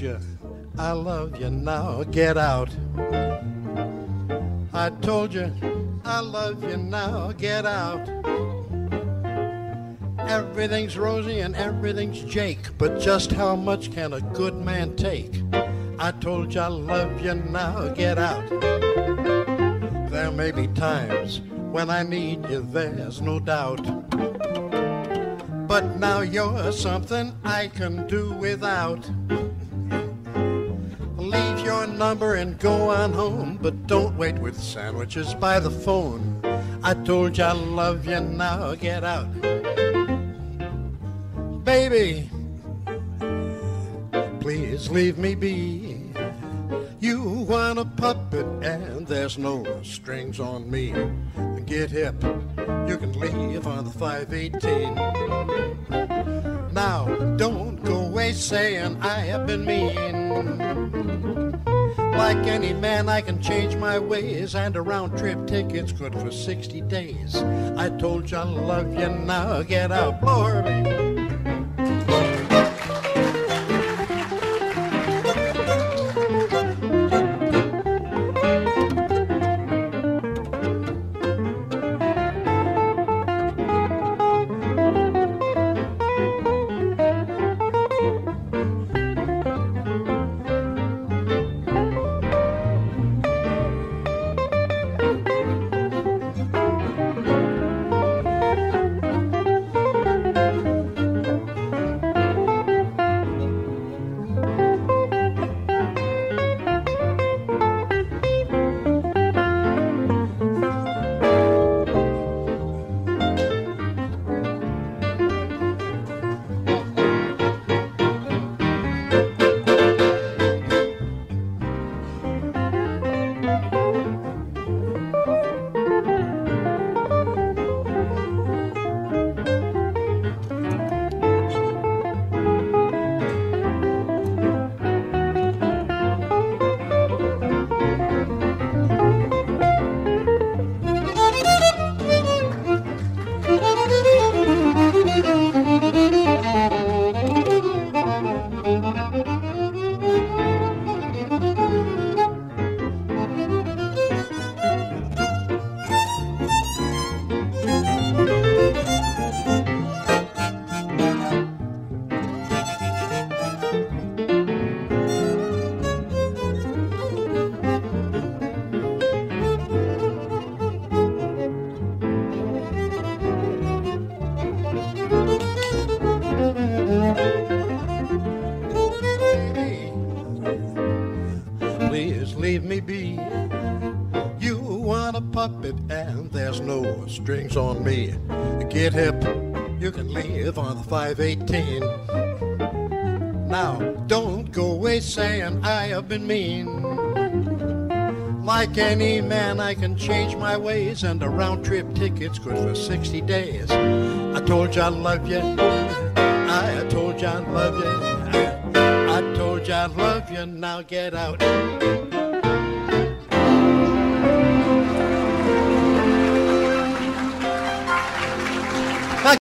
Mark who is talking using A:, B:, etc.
A: you I love you now, get out. I told you I love you now, get out. Everything's rosy and everything's Jake, but just how much can a good man take? I told you I love you now, get out. There may be times when I need you, there's no doubt. But now you're something I can do without. Your number and go on home, but don't wait with sandwiches by the phone. I told you I love you now, get out. Baby, please leave me be. You want a puppet and there's no strings on me. Get hip, you can leave on the 518. Now, don't go saying I have been mean. Like any man, I can change my ways, and a round trip ticket's good for 60 days. I told you I love you now, get out, blow baby. Want a puppet and there's no strings on me. Get hip, you can leave on the 518. Now, don't go away saying I have been mean. Like any man, I can change my ways, and a round trip ticket's good for 60 days. I told you I love you. I told you I love you. I told you I love you. Now get out.